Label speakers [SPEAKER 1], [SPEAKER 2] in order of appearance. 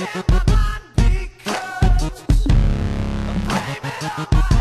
[SPEAKER 1] because I'm dreaming.